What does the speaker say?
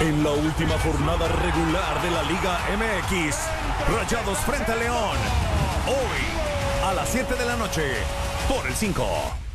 En la última jornada regular de la Liga MX, Rayados frente a León. Hoy, a las 7 de la noche, por el 5.